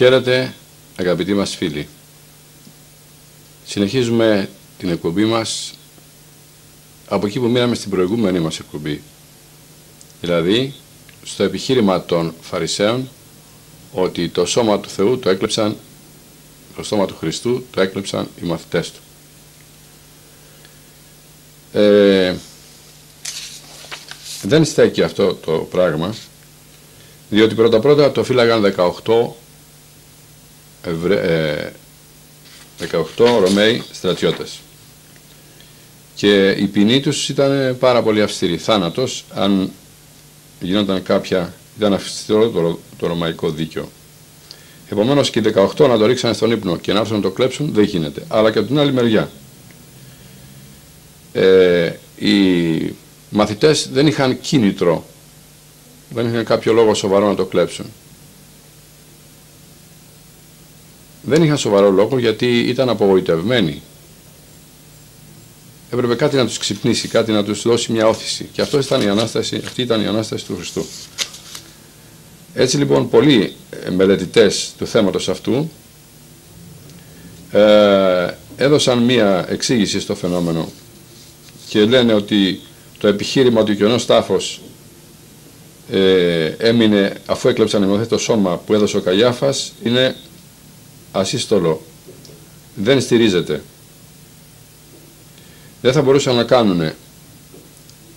Χαίρετε αγαπητοί μας φίλοι. Συνεχίζουμε την εκπομπή μας από εκεί που μείναμε στην προηγούμενη μας εκπομπή. Δηλαδή στο επιχείρημα των Φαρισαίων ότι το σώμα του Θεού το έκλεψαν, το σώμα του Χριστού το έκλεψαν οι μαθητές του. Ε, δεν στέκει αυτό το πράγμα διότι πρώτα πρώτα το φύλαγαν 18 18 ε, Ρωμαίοι στρατιώτες. Και η ποινή τους ήταν πάρα πολύ αυστηρή. Θάνατος, αν γινόταν κάποια, ήταν αυστηρό το, το ρωμαϊκό δίκαιο. Επομένως και οι 18 να το ρίξανε στον ύπνο και να έρθουν να το κλέψουν δεν γίνεται. Αλλά και από την άλλη μεριά. Ε, οι μαθητές δεν είχαν κίνητρο, δεν είχαν κάποιο λόγο σοβαρό να το κλέψουν. Δεν είχαν σοβαρό λόγο γιατί ήταν απογοητευμένοι. Έπρεπε κάτι να τους ξυπνήσει, κάτι να τους δώσει μια όθηση. Και αυτός ήταν η Ανάσταση, αυτή ήταν η Ανάσταση του Χριστού. Έτσι λοιπόν πολλοί ε, μελετητές του θέματος αυτού ε, έδωσαν μία εξήγηση στο φαινόμενο και λένε ότι το επιχείρημα του κενός τάφος ε, έμεινε αφού έκλεψαν οι το σώμα που έδωσε ο Καγιάφας είναι ασύστολο, δεν στηρίζεται. Δεν θα μπορούσαν να κάνουν η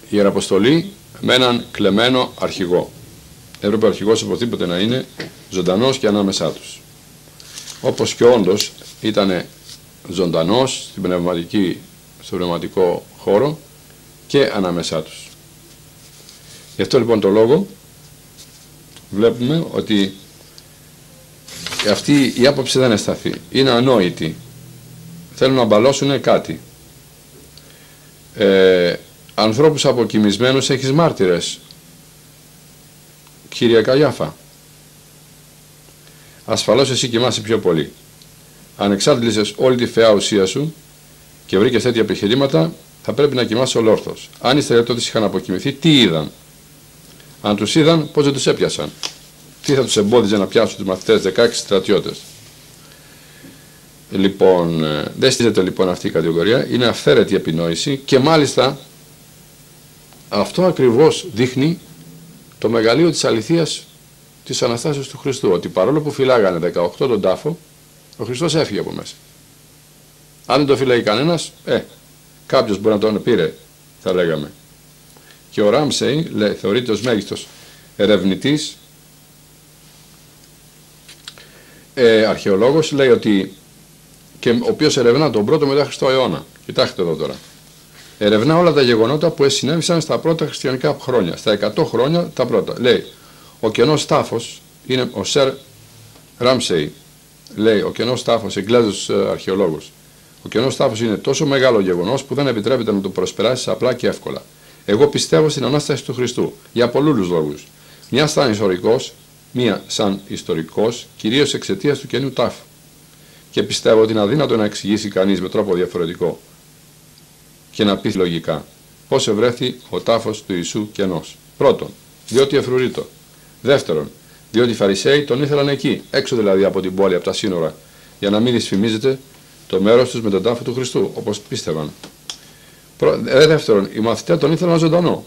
Ιεραποστολή με έναν κλεμμένο αρχηγό. Έπρεπε ο αρχηγός οπωσδήποτε να είναι ζωντανός και ανάμεσά τους. Όπως και όντως ήταν ζωντανός στην πνευματική, στο πνευματικό χώρο και ανάμεσά τους. Γι' αυτό λοιπόν το λόγο βλέπουμε ότι αυτή η άποψη δεν εσταθεί. Είναι ανόητη. Θέλουν να μπαλώσουν κάτι. Ε, ανθρώπους αποκοιμισμένους έχεις μάρτυρες. Κύριε Καγιάφα. Ασφαλώς εσύ κοιμάσαι πιο πολύ. Αν εξάντλησες όλη τη φαιά ουσία σου και βρήκες τέτοια επιχειρήματα, θα πρέπει να κοιμάσαι ολόρθος. Αν οι στρατιώτες είχαν αποκοιμηθεί, τι είδαν; Αν τους είδαν, πώς δεν τους έπιασαν; Τι θα τους εμπόδιζε να πιάσουν τους μαθητές 16 στρατιώτες. Λοιπόν, ε, δεν στηρίζεται λοιπόν αυτή η κατηγορία, είναι αυθαίρετη επινόηση και μάλιστα αυτό ακριβώς δείχνει το μεγαλείο της αληθείας της Αναστάσεως του Χριστού, ότι παρόλο που φυλάγανε 18 τον τάφο, ο Χριστός έφυγε από μέσα. Αν δεν το φυλάει κανένας, ε, κάποιος μπορεί να τον πήρε, θα λέγαμε. Και ο Ράμσεϊ θεωρείται ως μέγιστος ερευνητής ε, αρχαιολόγος λέει ότι και ο οποίος ερευνά τον πρώτο μετά Χριστό αιώνα. Κοιτάξτε εδώ τώρα. Ερευνά όλα τα γεγονότα που συνέβησαν στα πρώτα χριστιανικά χρόνια. Στα 100 χρόνια τα πρώτα. Λέει, ο κενός τάφο είναι ο Σερ Ράμσεϊ. Λέει, ο κενός τάφο, Εγγλέζος ε, αρχαιολόγος. Ο κενός τάφο είναι τόσο μεγάλο γεγονός που δεν επιτρέπεται να το προσπεράσεις απλά και εύκολα. Εγώ πιστεύω στην ανάσταση του Χριστού για πολλούς λόγους. Μιας ήταν ιστορικό, μία σαν ιστορικός, κυρίως εξαιτίας του καινού τάφου. Και πιστεύω ότι είναι αδύνατο να εξηγήσει κανείς με τρόπο διαφορετικό και να πεις λογικά πώς ευρέθη ο τάφος του Ιησού κενός. Πρώτον, διότι εφρουρείτο. Δεύτερον, διότι οι Φαρισαίοι τον ήθελαν εκεί, έξω δηλαδή από την πόλη, από τα σύνορα, για να μην δυσφημίζεται το μέρος τους με τον τάφο του Χριστού, όπως πίστευαν. Ε, δεύτερον, οι μαθητές τον ήθελαν ζωντανό,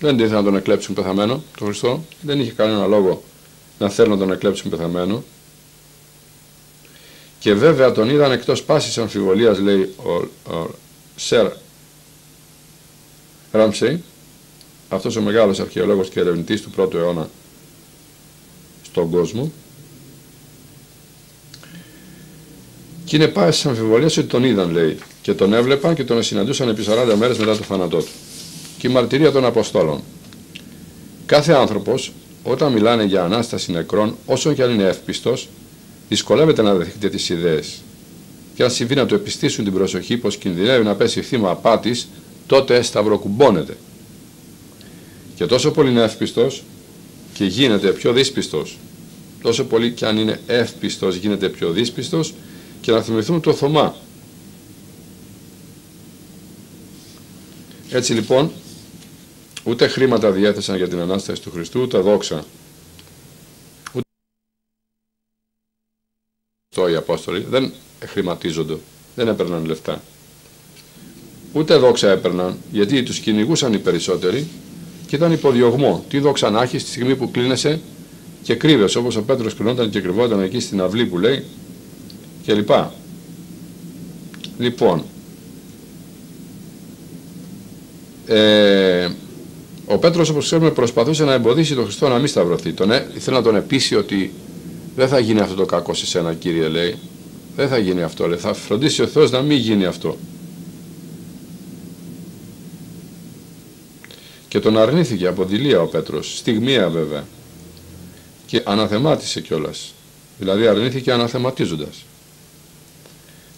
δεν ήθελαν να τον εκλέψουν πεθαμένο, τον Χριστό. Δεν είχε κανένα λόγο να θέλουν να τον εκλέψουν πεθαμένο. Και βέβαια τον είδαν εκτός πάσης αμφιβολίας, λέει ο, ο Σερ Ράμσεϊ, αυτός ο μεγάλος αρχαιολόγος και ερευνητής του πρώτου αιώνα στον κόσμο. Και είναι πάσης αμφιβολίας ότι τον είδαν, λέει, και τον έβλεπαν και τον συναντούσαν επί 40 μέρες μετά το θάνατό του και η μαρτυρία των Αποστόλων. Κάθε άνθρωπος, όταν μιλάνε για Ανάσταση νεκρών, όσο και αν είναι εύπιστος, δυσκολεύεται να δεχτεί τις ιδέες. Και αν συμβεί να του επιστήσουν την προσοχή πως κινδυνεύει να πέσει θύμα απάτης, τότε σταυροκουμπώνεται. Και τόσο πολύ είναι εύπιστος και γίνεται πιο δύσπιστος. Τόσο πολύ και αν είναι εύπιστος γίνεται πιο δύσπιστος και να θυμηθούμε το Θωμά. Έτσι λοιπόν, ούτε χρήματα διέθεσαν για την Ανάσταση του Χριστού, ούτε δόξα. Ούτε οι Απόστολοι δεν χρηματίζονται, δεν έπαιρναν λεφτά. Ούτε δόξα έπαιρναν, γιατί τους κυνηγούσαν οι περισσότεροι και ήταν υποδιωγμό. Τι δόξα να έχεις στη στιγμή που κλείνεσαι και κρύβεσαι, όπως ο Πέτρος κρυνόταν και κρυβόταν εκεί στην αυλή που λέει και λοιπά. Λοιπόν, ε, ο Πέτρος όπως ξέρουμε προσπαθούσε να εμποδίσει τον Χριστό να μην σταυρωθεί. Τον, ε, ήθελε να τον επίσει ότι δεν θα γίνει αυτό το κακό σε σένα Κύριε λέει. Δεν θα γίνει αυτό λέει. Θα φροντίσει ο Θεός να μην γίνει αυτό. Και τον αρνήθηκε από δηλία ο Πέτρος, στιγμία βέβαια. Και αναθεμάτισε κιόλας. Δηλαδή αρνήθηκε αναθεματίζοντας.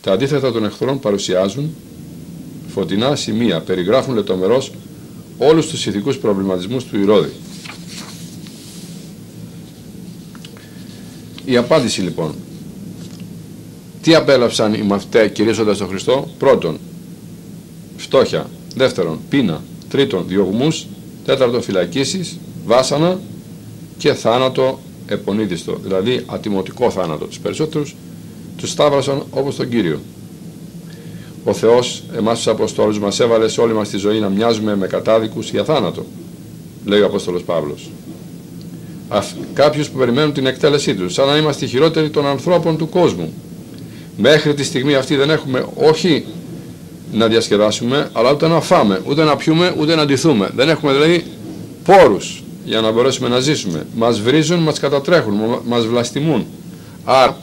Τα αντίθετα των εχθρών παρουσιάζουν φωτεινά σημεία, περιγράφουν λεπτομερώς όλους τους ηθικούς προβληματισμούς του Ηρώδη. Η απάντηση λοιπόν. Τι απέλαυσαν οι μαθητές κηρύσσοντας τον Χριστό; Πρώτον, φτώχεια. Δεύτερον, πείνα. Τρίτον, διωγμούς. Τέταρτον, φυλακίσεις, βάσανα και θάνατο επονίδιστο. Δηλαδή ατιμωτικό θάνατο. Τους περισσότερους τους σταύρωσαν όπως τον Κύριο. Ο Θεός εμάς τους Αποστόλους μας έβαλε σε όλη μας τη ζωή να μοιάζουμε με κατάδικους για θάνατο, λέει ο Απόστολος Παύλος. Κάποιους που περιμένουν την εκτέλεσή τους, σαν να είμαστε χειρότεροι των ανθρώπων του κόσμου. Μέχρι τη στιγμή αυτή δεν έχουμε όχι να διασκεδάσουμε, αλλά ούτε να φάμε, ούτε να πιούμε, ούτε να ντυθούμε. Δεν έχουμε δηλαδή πόρους για να μπορέσουμε να ζήσουμε. Μας βρίζουν, μας κατατρέχουν, μας βλαστημούν. Άρα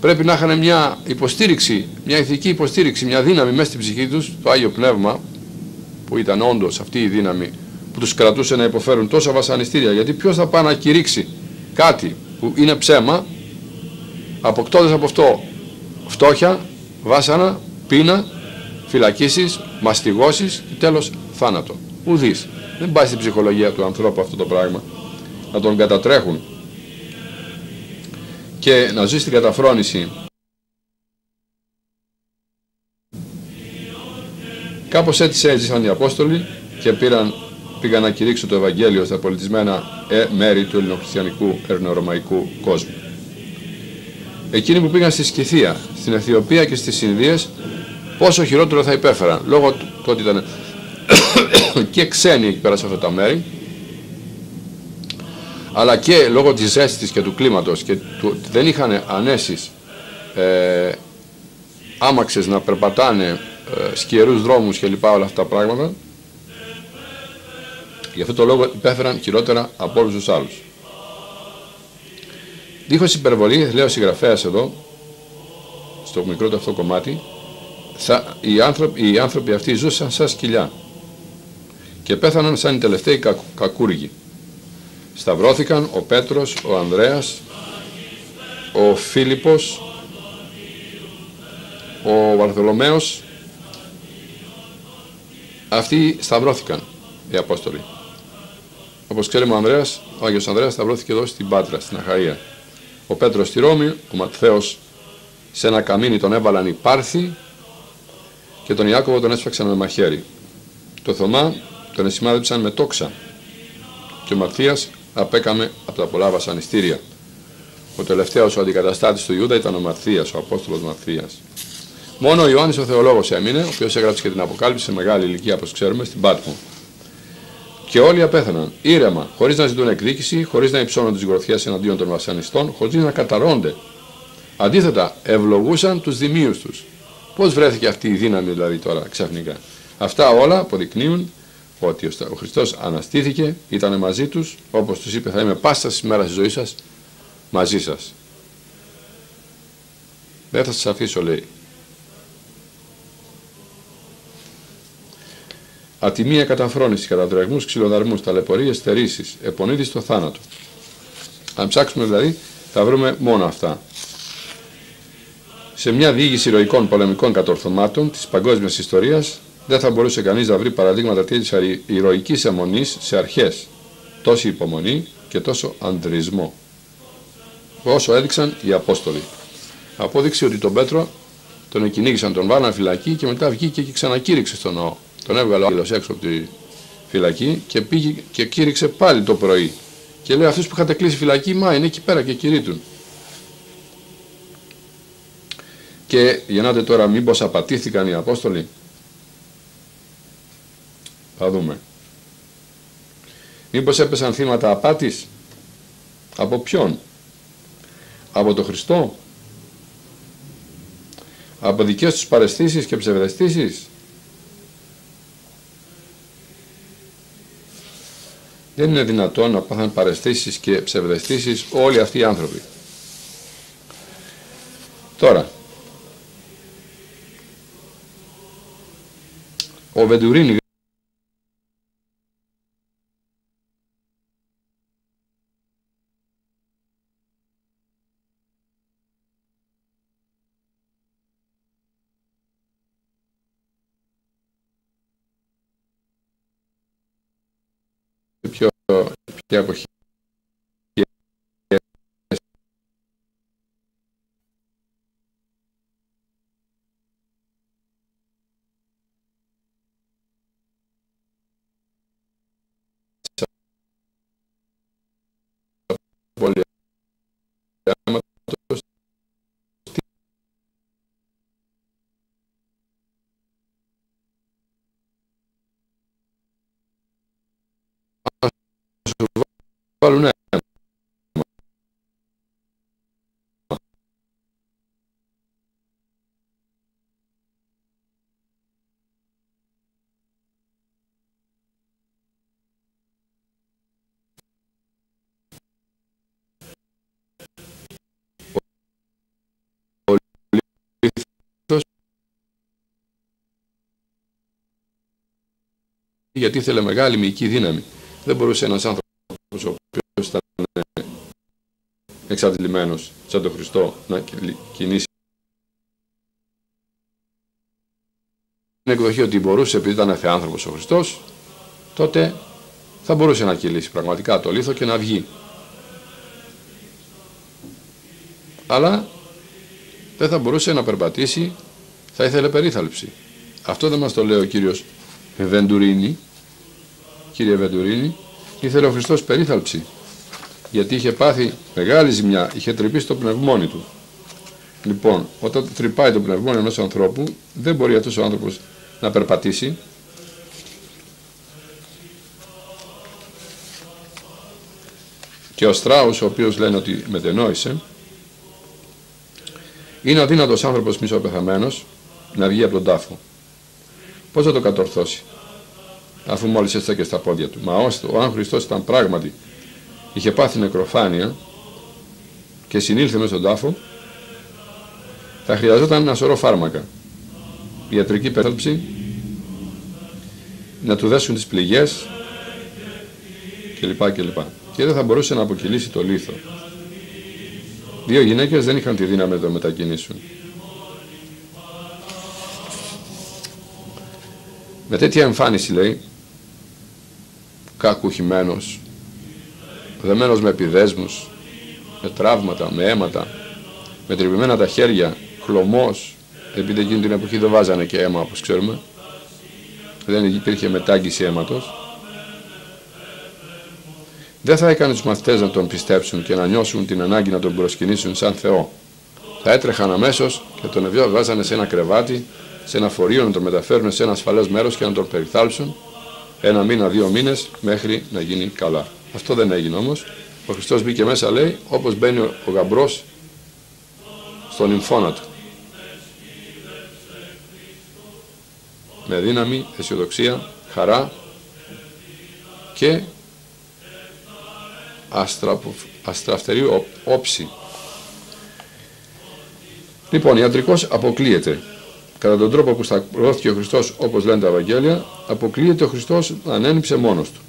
πρέπει να είχαν μια υποστήριξη, μια ηθική υποστήριξη, μια δύναμη μέσα στην ψυχή τους, το Άγιο Πνεύμα, που ήταν όντως αυτή η δύναμη που τους κρατούσε να υποφέρουν τόσα βασανιστήρια. Γιατί ποιος θα πάει να κηρύξει κάτι που είναι ψέμα, αποκτώντας από αυτό φτώχεια, βάσανα, πείνα, φυλακίσεις, μαστιγώσεις και τέλος θάνατο. Ουδής. Δεν πάει στην ψυχολογία του ανθρώπου αυτό το πράγμα. Να τον κατατρέχουν και να ζει στην καταφρόνηση. Κάπως έτσι έζησαν οι Απόστολοι και πήραν, πήγαν να κηρύξουν το Ευαγγέλιο στα πολιτισμένα ε, μέρη του ελληνοχριστιανικού ερνορωμαϊκού κόσμου. Εκείνοι που πήγαν στη Σκυθία, στην Αιθιοπία και στις Ινδίες, πόσο χειρότερο θα υπέφεραν, λόγω του ότι ήταν και ξένοι εκεί πέρα σε αυτά τα μέρη, αλλά και λόγω της ζέστης και του κλίματος και του, δεν είχαν ανέσεις ε, άμαξες να περπατάνε ε, σκιερούς δρόμους και λοιπά όλα αυτά τα πράγματα γι' αυτό το λόγο υπέφεραν χειρότερα από όλους τους άλλους. Δίχως υπερβολή, λέει ο συγγραφέας εδώ, στο μικρό του αυτό κομμάτι, θα, οι, άνθρωποι, οι άνθρωποι αυτοί ζούσαν σαν σκυλιά και πέθαναν σαν οι τελευταίοι κακούργοι. Σταυρώθηκαν ο Πέτρος, ο Ανδρέας, ο Φίλιππος, ο Βαρθολομαίος. Αυτοί σταυρώθηκαν οι Απόστολοι. Όπως ξέρουμε ο Ανδρέας, ο Άγιος Ανδρέας σταυρώθηκε εδώ στην Πάτρα, στην Αχαΐα. Ο Πέτρος στη Ρώμη, ο Ματθαίος σε ένα καμίνι τον έβαλαν οι Πάρθοι και τον Ιάκωβο τον έσφαξαν με μαχαίρι. Το Θωμά τον εσημάδεψαν με τόξα και ο Ματθίας απέκαμε από τα πολλά βασανιστήρια. Ο τελευταίος ο αντικαταστάτης του Ιούδα ήταν ο Μαρθίας, ο Απόστολος Μαρθίας. Μόνο ο Ιωάννης ο Θεολόγος έμεινε, ο οποίος έγραψε και την Αποκάλυψη σε μεγάλη ηλικία, όπως ξέρουμε, στην Πάτμο. Και όλοι απέθαναν, ήρεμα, χωρίς να ζητούν εκδίκηση, χωρίς να υψώνουν τις γροθιές εναντίον των βασανιστών, χωρίς να καταρώνται. Αντίθετα, ευλογούσαν τους δημίους τους. Πώς βρέθηκε αυτή η δύναμη δηλαδή τώρα ξαφνικά. Αυτά όλα αποδεικνύουν ότι ο Χριστός αναστήθηκε, ήταν μαζί τους, όπως τους είπε θα είμαι πάσα στις μέρες της ζωής σας μαζί σας. Δεν θα σας αφήσω λέει. Ατιμία καταφρόνησης, κατατρεγμούς, ξυλοδαρμούς, ταλαιπωρίες, στερήσεις, επονίδης στο θάνατο. Αν ψάξουμε δηλαδή θα βρούμε μόνο αυτά. Σε μια διήγηση ηρωικών πολεμικών κατορθωμάτων της παγκόσμιας ιστορίας δεν θα μπορούσε κανείς να βρει παραδείγματα τέτοιας ηρωικής αιμονής σε αρχές, τόση υπομονή και τόσο αντρισμό, όσο έδειξαν οι Απόστολοι. Απόδειξη ότι τον Πέτρο τον εκκυνήγησαν, τον βάλαν φυλακή και μετά βγήκε και ξανακήρυξε στον ναό. Τον έβγαλε ο άλλος έξω από τη φυλακή και πήγε και κήρυξε πάλι το πρωί. Και λέει αυτούς που είχατε κλείσει φυλακή, μα είναι εκεί πέρα και κηρύττουν. Και γεννάτε τώρα μήπως απατήθηκαν οι Απόστολοι. Θα δούμε. Μήπως έπεσαν θύματα απάτης; Από ποιον; Από τον Χριστό; Από δικές τους παρεστήσεις και ψευδεστήσεις; Δεν είναι δυνατόν να πάθαν παρεστήσεις και ψευδεστήσεις όλοι αυτοί οι άνθρωποι. Τώρα, ο Βεντουρίνη ποια εποχή βάλουν γιατί ήθελε μεγάλη μυϊκή δύναμη. Δεν μπορούσε ένας άνθρωπος εξαντλημένος σαν τον Χριστό να κινήσει. Την εκδοχή ότι μπορούσε επειδή ήταν θεάνθρωπος ο Χριστός τότε θα μπορούσε να κυλήσει πραγματικά το λίθο και να βγει. Αλλά δεν θα μπορούσε να περπατήσει θα ήθελε περίθαλψη. Αυτό δεν μας το λέει ο κύριος Βεντουρίνη. Κύριε Βεντουρίνη ήθελε ο Χριστός περίθαλψη γιατί είχε πάθει μεγάλη ζημιά, είχε τρυπήσει το πνευμόνι του. Λοιπόν, όταν τρυπάει το πνευμόνι ενός ανθρώπου, δεν μπορεί αυτός ο άνθρωπος να περπατήσει. Και ο Στράους, ο οποίος λένε ότι μετενόησε, είναι ο δύνατος άνθρωπος μισοπεθαμένος να βγει από τον τάφο. Πώς θα το κατορθώσει αφού μόλις έστεκε στα πόδια του. Μα ο αν Χριστός ήταν πράγματι, είχε πάθει νεκροφάνεια και συνήλθε μέσα στον τάφο, θα χρειαζόταν ένα σωρό φάρμακα. Ιατρική περίπτωση, να του δέσουν τις πληγές κλπ. κλπ. Και δεν θα μπορούσε να αποκυλήσει το λίθο. Δύο γυναίκες δεν είχαν τη δύναμη να το μετακινήσουν. Με τέτοια εμφάνιση λέει, κακουχημένος, δεμένος με επιδέσμους, με τραύματα, με αίματα, με τρυπημένα τα χέρια, χλωμός, επειδή εκείνη την εποχή δεν βάζανε και αίμα όπως ξέρουμε, δεν υπήρχε μετάγγιση αίματος, δεν θα έκανε τους μαθητές να τον πιστέψουν και να νιώσουν την ανάγκη να τον προσκυνήσουν σαν Θεό. Θα έτρεχαν αμέσως και τον βάζανε σε ένα κρεβάτι, σε ένα φορείο να τον μεταφέρουν σε ένα ασφαλές μέρος και να τον περιθάλψουν ένα μήνα, δύο μήνες μέχρι να γίνει καλά. Αυτό δεν έγινε όμως. Ο Χριστός μπήκε μέσα λέει όπως μπαίνει ο, ο γαμπρός στον νυμφώνα του. Με δύναμη, αισιοδοξία, χαρά και αστραφτερή όψη. Λοιπόν, ιατρικός αποκλείεται κατά τον τρόπο που σταυρώθηκε ο Χριστός όπως λένε τα Ευαγγέλια, αποκλείεται ο Χριστός να ανένυψε μόνος του.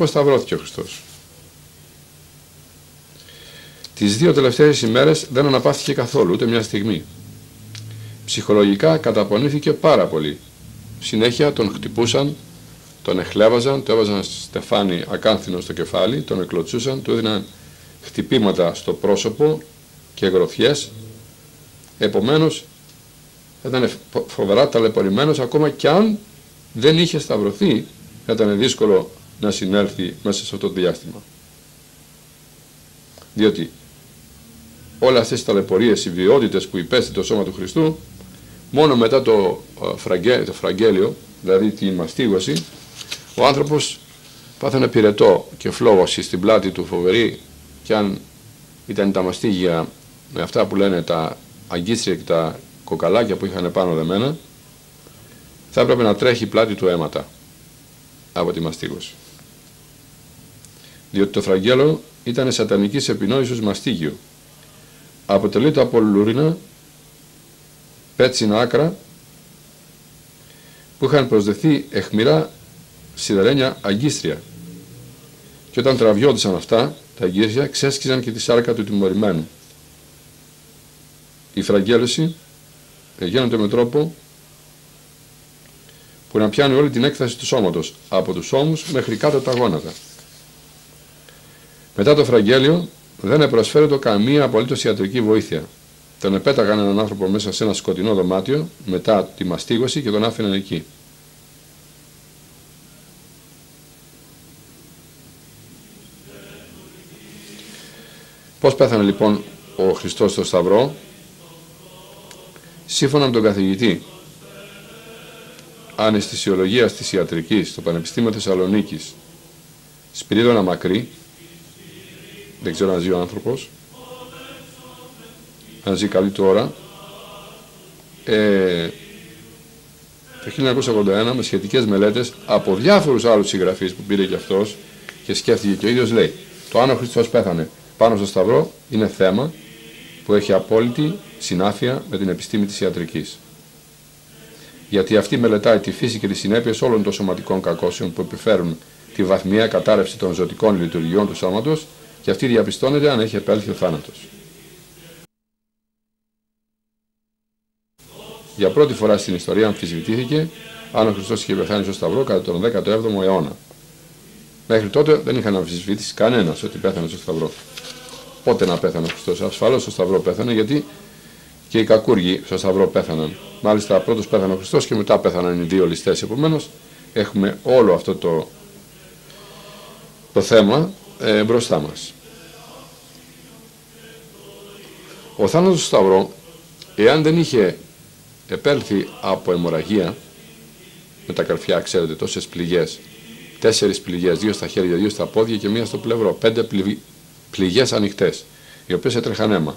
Να θυμηθούμε πώς σταυρώθηκε ο Χριστός. Τις δύο τελευταίες ημέρες δεν αναπαύθηκε καθόλου, ούτε μια στιγμή. Ψυχολογικά καταπονήθηκε πάρα πολύ. Συνέχεια τον χτυπούσαν, τον εχλέβαζαν, το έβαζαν στεφάνι ακάνθινο στο κεφάλι, τον εκλωτσούσαν, του έδιναν χτυπήματα στο πρόσωπο και γροθιές. Επομένως, ήταν φοβερά ταλαιπωρημένος ακόμα κι αν δεν είχε σταυρωθεί, θα ήταν δύσκολο να συνέλθει μέσα σε αυτό το διάστημα. Διότι όλες αυτές τις ταλαιπωρίες, οι βιότητες που υπέστη το σώμα του Χριστού, μόνο μετά το, φραγγέ, το φραγγέλιο, δηλαδή τη μαστίγωση, ο άνθρωπος πάθανε πυρετό και φλόγωση στην πλάτη του φοβερή και αν ήταν τα μαστίγια με αυτά που λένε τα αγκίστρια και τα κοκαλάκια που είχαν πάνω δεμένα, θα έπρεπε να τρέχει η πλάτη του αίματα από τη μαστίγωση διότι το φραγγέλο ήταν σατανικής επινόησης μαστίγιο. Αποτελείται από λούρινα, πέτσινα άκρα, που είχαν προσδεθεί εχμηρά σιδερένια αγκίστρια. Και όταν τραβιόντουσαν αυτά, τα αγκίστρια ξέσκιζαν και τη σάρκα του τιμωρημένου. Η φραγγέλωση γίνεται με τρόπο που να πιάνει όλη την έκταση του σώματος, από τους ώμους μέχρι κάτω τα γόνατα. Μετά το φραγγέλιο δεν προσφέρεται καμία απολύτως ιατρική βοήθεια. Τον επέταγαν έναν άνθρωπο μέσα σε ένα σκοτεινό δωμάτιο μετά τη μαστίγωση και τον άφηναν εκεί. Πώς πέθανε λοιπόν ο Χριστός στο Σταυρό, σύμφωνα με τον καθηγητή Αναισθησιολογίας της Ιατρικής στο Πανεπιστήμιο Θεσσαλονίκης, Σπυρίδωνα Μακρύ, δεν ξέρω αν ζει ο άνθρωπος, αν ζει καλή τώρα, ε, το 1981 με σχετικές μελέτες από διάφορους άλλους συγγραφείς που πήρε και αυτός και σκέφτηκε και ο ίδιος λέει το αν ο Χριστός πέθανε πάνω στο Σταυρό είναι θέμα που έχει απόλυτη συνάφεια με την επιστήμη της ιατρικής. Γιατί αυτή μελετάει τη φύση και τις συνέπειες όλων των σωματικών κακώσεων που επιφέρουν τη βαθμία κατάρρευση των ζωτικών λειτουργιών του σώματος και αυτή διαπιστώνεται αν έχει επέλθει ο θάνατος. Για πρώτη φορά στην ιστορία αμφισβητήθηκε αν ο Χριστός είχε πεθάνει στο Σταυρό κατά τον 17ο αιώνα. Μέχρι τότε δεν είχαν αμφισβητήσει κανένας ότι πέθανε στο Σταυρό. Πότε να πέθανε ο Χριστός; Ασφαλώς στο Σταυρό πέθανε γιατί και οι κακούργοι στο Σταυρό πέθαναν. Μάλιστα πρώτος πέθανε ο Χριστός και μετά πέθαναν οι δύο ληστές. Επομένως έχουμε όλο αυτό το, το θέμα ε, μπροστά μας. Ο θάνατος του Σταυρό, εάν δεν είχε επέλθει από αιμορραγία, με τα καρφιά, ξέρετε, τόσες πληγές, τέσσερις πληγές, δύο στα χέρια, δύο στα πόδια και μία στο πλευρό, πέντε πληγές ανοιχτές, οι οποίες έτρεχαν αίμα.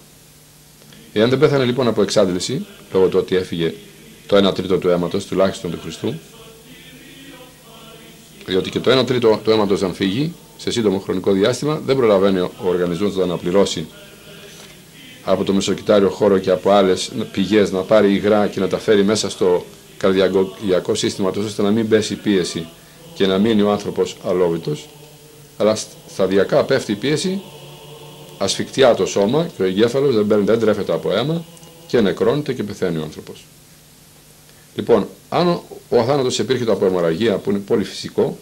Εάν δεν πέθανε λοιπόν από εξάντληση, λόγω του ότι έφυγε το 1 τρίτο του αίματος, τουλάχιστον του Χριστού, διότι και το 1 τρίτο του αίματος αν φύγει, σε σύντομο χρονικό διάστημα, δεν προλαβαίνει ο οργανισμός να αναπληρώσει από το μεσοκυτάριο χώρο και από άλλες πηγές να πάρει υγρά και να τα φέρει μέσα στο καρδιακό σύστημα ώστε να μην πέσει πίεση και να μείνει ο άνθρωπος αλόβητος. αλλά σταδιακά πέφτει η πίεση, ασφικτιά το σώμα και ο εγκέφαλος δεν, δεν τρέφεται από αίμα και νεκρώνεται και πεθαίνει ο άνθρωπος. Λοιπόν, αν ο αθάνατος υπήρχε από αιμορραγία που είναι πολύ φυσικό,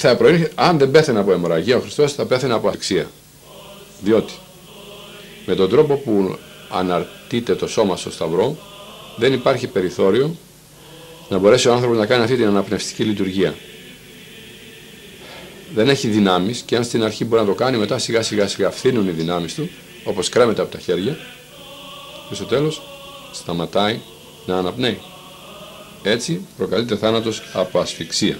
θα προήρχε, αν δεν πέθανε από αιμορραγία ο Χριστός θα πέθανε από ασφυξία. Διότι με τον τρόπο που αναρτείται το σώμα στο σταυρό δεν υπάρχει περιθώριο να μπορέσει ο άνθρωπος να κάνει αυτή την αναπνευστική λειτουργία. Δεν έχει δυνάμεις και αν στην αρχή μπορεί να το κάνει μετά σιγά σιγά σιγά φθήνουν οι δυνάμεις του όπως κρέμεται από τα χέρια και στο τέλος σταματάει να αναπνέει. Έτσι προκαλείται θάνατος από ασφυξία.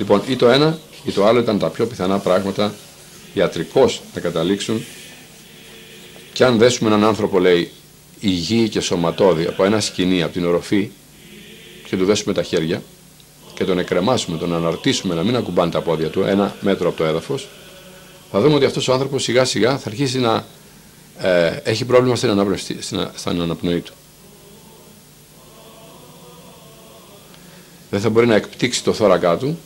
Λοιπόν, ή το ένα ή το άλλο ήταν τα πιο πιθανά πράγματα ιατρικώς να καταλήξουν και αν δέσουμε έναν άνθρωπο, λέει, υγιή και σωματώδη από ένα σκηνή, από την οροφή και του δέσουμε τα χέρια και τον εκρεμάσουμε, τον αναρτήσουμε να μην ακουμπάνε τα πόδια του ένα μέτρο από το έδαφος, θα δούμε ότι αυτός ο άνθρωπος σιγά σιγά θα αρχίσει να ε, έχει πρόβλημα στην, στην αναπνοή του. Δεν θα μπορεί να εκπτύξει το θώρακά του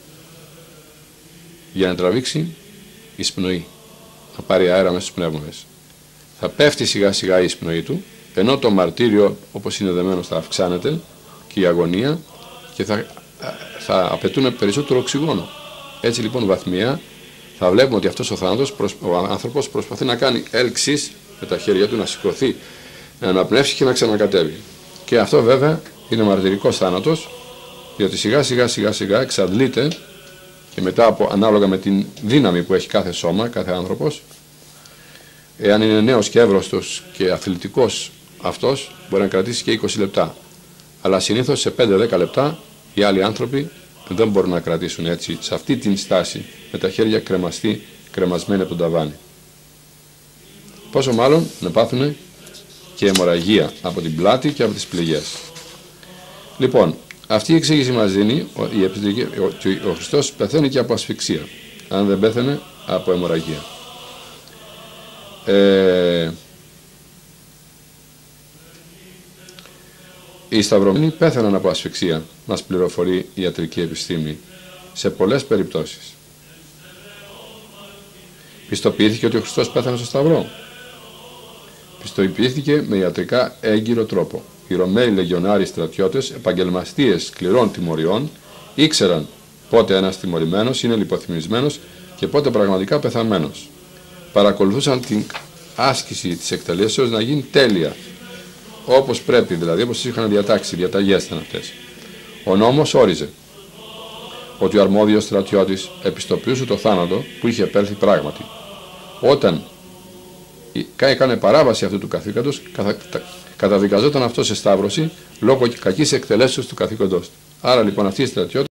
για να τραβήξει εισπνοή, να πάρει αέρα μέσα στους πνεύμονες. Θα πέφτει σιγά σιγά η εισπνοή του, ενώ το μαρτύριο όπως είναι δεμένο θα αυξάνεται και η αγωνία και θα, θα απαιτούν περισσότερο οξυγόνο. Έτσι λοιπόν βαθμία θα βλέπουμε ότι αυτός ο θάνατος, ο άνθρωπος προσπαθεί να κάνει έλξεις με τα χέρια του, να σηκωθεί, να αναπνεύσει και να ξανακατέβει. Και αυτό βέβαια είναι μαρτυρικός θάνατος, διότι σιγά σιγά σιγά σιγά εξαντλείται και μετά από, ανάλογα με την δύναμη που έχει κάθε σώμα, κάθε άνθρωπος, εάν είναι νέος και εύρωστος και αθλητικός αυτός, μπορεί να κρατήσει και 20 λεπτά. Αλλά συνήθως σε 5-10 λεπτά οι άλλοι άνθρωποι δεν μπορούν να κρατήσουν έτσι, σε αυτή την στάση, με τα χέρια κρεμαστή, κρεμασμένη από τον ταβάνι. Πόσο μάλλον να πάθουν και αιμορραγία από την πλάτη και από τις πληγές. Λοιπόν, αυτή η εξήγηση μας δίνει ότι ο Χριστός πεθαίνει και από ασφυξία, αν δεν πέθανε από αιμορραγία. Ε, οι Σταυρωμένοι πέθαναν από ασφυξία, μας πληροφορεί η ιατρική επιστήμη, σε πολλές περιπτώσεις. Πιστοποιήθηκε ότι ο Χριστός πέθανε στο Σταυρό. Πιστοποιήθηκε με ιατρικά έγκυρο τρόπο οι Ρωμαίοι λεγιονάροι στρατιώτες, επαγγελματίες σκληρών τιμωριών, ήξεραν πότε ένας τιμωρημένος είναι λιποθυμισμένος και πότε πραγματικά πεθαμένος. Παρακολουθούσαν την άσκηση της εκτελέσεως να γίνει τέλεια, όπως πρέπει δηλαδή, όπως είχαν διατάξει, διαταγές ήταν αυτές. Ο νόμος όριζε ότι ο αρμόδιος στρατιώτης επιστοποιούσε το θάνατο που είχε επέλθει πράγματι. Όταν έκανε παράβαση αυτού του καθήκοντος, καταδικαζόταν αυτό σε σταύρωση λόγω κακής εκτελέσεως του καθήκοντός του. Άρα λοιπόν αυτοί οι στρατιώτες